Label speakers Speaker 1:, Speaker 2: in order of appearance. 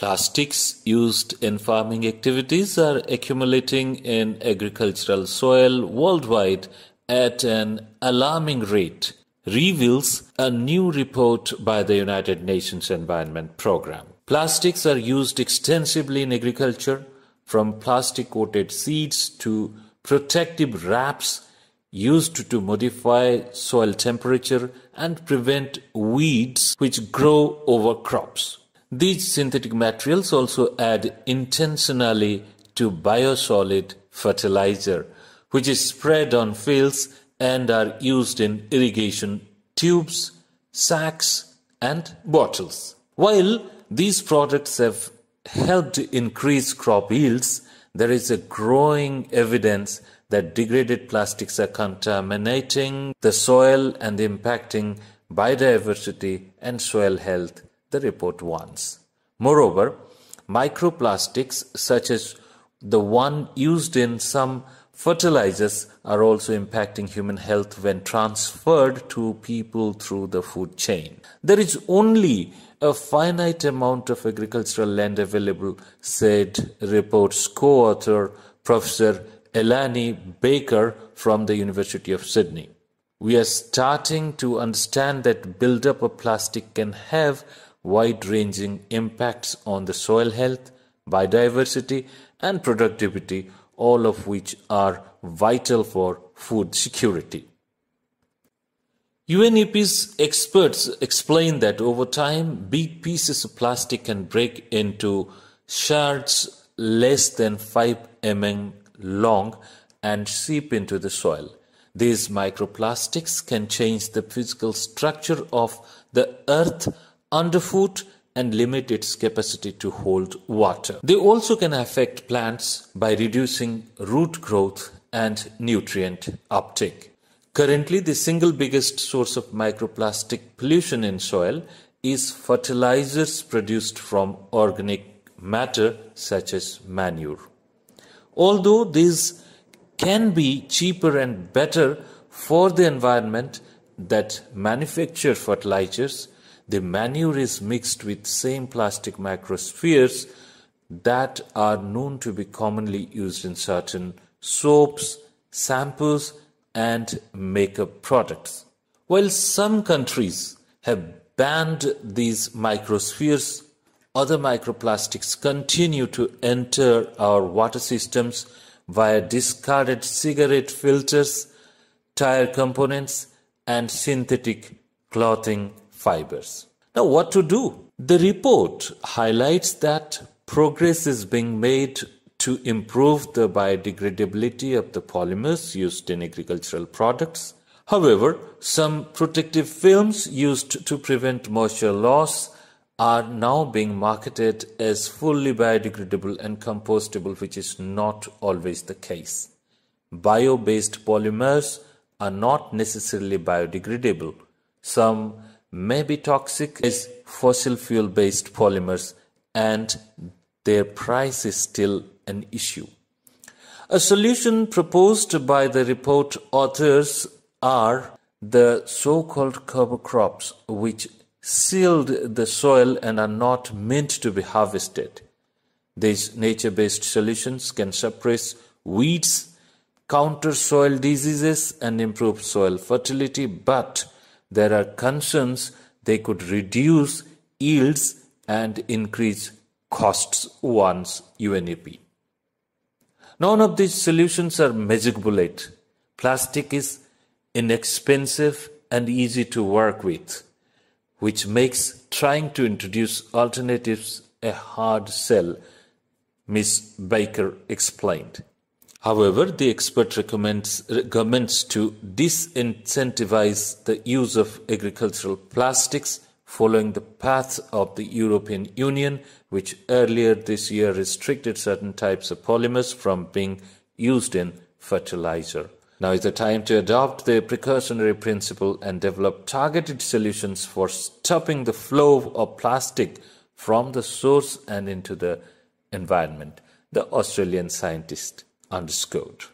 Speaker 1: Plastics used in farming activities are accumulating in agricultural soil worldwide at an alarming rate, reveals a new report by the United Nations Environment Programme. Plastics are used extensively in agriculture, from plastic coated seeds to protective wraps used to modify soil temperature and prevent weeds which grow over crops. These synthetic materials also add intentionally to biosolid fertilizer, which is spread on fields and are used in irrigation tubes, sacks, and bottles. While these products have helped increase crop yields, there is a growing evidence that degraded plastics are contaminating the soil and impacting biodiversity and soil health the report wants. Moreover, microplastics such as the one used in some fertilizers are also impacting human health when transferred to people through the food chain. There is only a finite amount of agricultural land available, said report's co-author Professor Elani Baker from the University of Sydney. We are starting to understand that buildup of plastic can have wide-ranging impacts on the soil health, biodiversity and productivity, all of which are vital for food security. UNEP's experts explain that over time, big pieces of plastic can break into shards less than 5 mm long and seep into the soil. These microplastics can change the physical structure of the earth underfoot and limit its capacity to hold water. They also can affect plants by reducing root growth and nutrient uptake. Currently, the single biggest source of microplastic pollution in soil is fertilizers produced from organic matter such as manure. Although these can be cheaper and better for the environment that manufacture fertilizers, the manure is mixed with same plastic microspheres that are known to be commonly used in certain soaps, shampoos, and makeup products. While some countries have banned these microspheres, other microplastics continue to enter our water systems via discarded cigarette filters, tire components, and synthetic clothing fibers. Now, what to do? The report highlights that progress is being made to improve the biodegradability of the polymers used in agricultural products. However, some protective films used to prevent moisture loss are now being marketed as fully biodegradable and compostable, which is not always the case. Bio based polymers are not necessarily biodegradable. Some may be toxic as fossil fuel based polymers and their price is still an issue. A solution proposed by the report authors are the so called cover crops, which sealed the soil and are not meant to be harvested. These nature based solutions can suppress weeds, counter soil diseases, and improve soil fertility, but there are concerns they could reduce yields and increase costs once UNEP. None of these solutions are magic bullet. Plastic is inexpensive and easy to work with, which makes trying to introduce alternatives a hard sell, Ms. Baker explained. However, the expert recommends governments to disincentivize the use of agricultural plastics following the path of the European Union, which earlier this year restricted certain types of polymers from being used in fertilizer. Now is the time to adopt the precautionary principle and develop targeted solutions for stopping the flow of plastic from the source and into the environment, the Australian scientist underscored